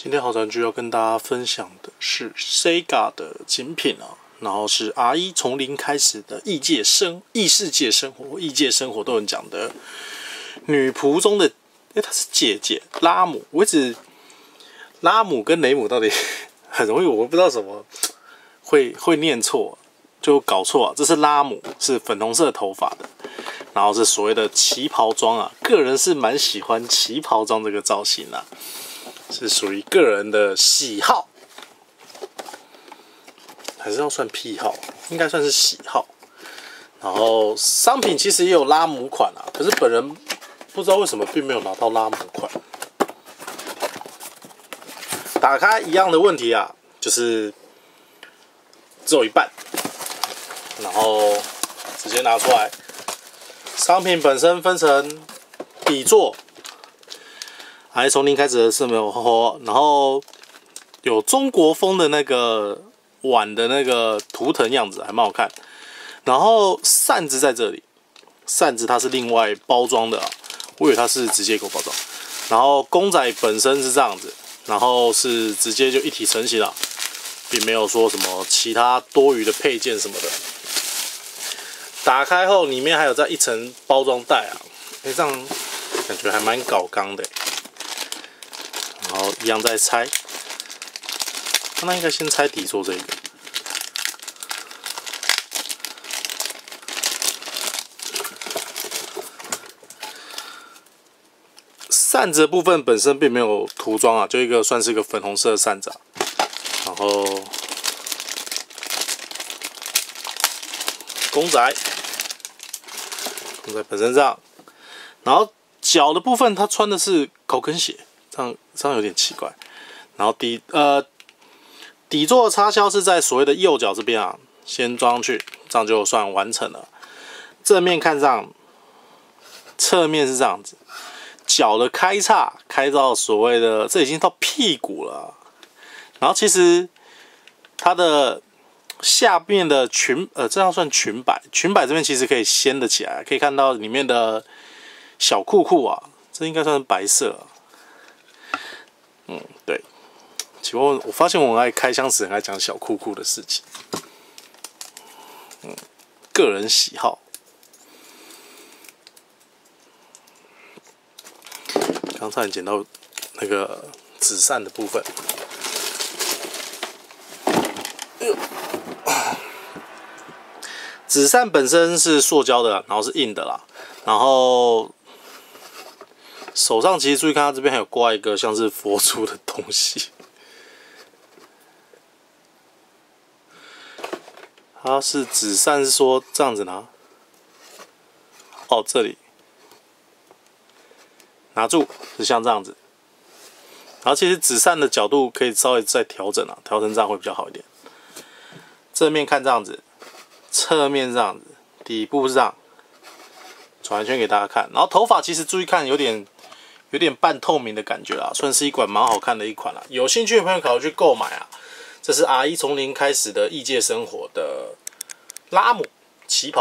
今天好玩具要跟大家分享的是 Sega 的精品啊，然后是 R 一从零开始的异界生、异世界生活、异界生活都能讲的女仆中的，哎，她是姐姐拉姆。我一直拉姆跟雷姆到底很容易，我不知道怎么会会念错，就搞错啊。这是拉姆，是粉红色头发的，然后是所谓的旗袍装啊。个人是蛮喜欢旗袍装这个造型啊。是属于个人的喜好，还是要算癖好？应该算是喜好。然后商品其实也有拉姆款啊，可是本人不知道为什么并没有拿到拉姆款。打开一样的问题啊，就是只有一半，然后直接拿出来。商品本身分成底座。还从零开始的是没有喝，然后有中国风的那个碗的那个图腾样子，还蛮好看。然后扇子在这里，扇子它是另外包装的啊，我以为它是直接给我包装。然后公仔本身是这样子，然后是直接就一体成型了，并没有说什么其他多余的配件什么的。打开后里面还有在一层包装袋啊，哎，这样感觉还蛮搞刚的。然后一样再拆，那应该先拆底座这个。扇子部分本身并没有涂装啊，就一个算是一个粉红色的扇子。然后公仔，公仔本身这样，然后脚的部分它穿的是高跟鞋。这样这样有点奇怪，然后底呃底座插销是在所谓的右脚这边啊，先装上去，这样就算完成了。正面看上，侧面是这样子，脚的开叉开到所谓的这已经到屁股了，然后其实它的下面的裙呃这样算裙摆，裙摆这边其实可以掀得起来，可以看到里面的小裤裤啊，这应该算是白色。嗯，请问，我发现我爱开箱时很爱讲小裤裤的事情。嗯，个人喜好。刚才捡到那个纸扇的部分。哎呦！纸扇本身是塑胶的，然后是硬的啦，然后。手上其实注意看，它这边还有挂一个像是佛珠的东西。它是纸扇，是说这样子拿。哦，这里拿住是像这样子。然后其实纸扇的角度可以稍微再调整啊，调成这样会比较好一点。正面看这样子，侧面这样子，底部是这样，转一圈给大家看。然后头发其实注意看，有点。有点半透明的感觉啦，算是一款蛮好看的一款啦。有兴趣的朋友可以去购买啊。这是 R 一从零开始的异界生活的拉姆旗袍。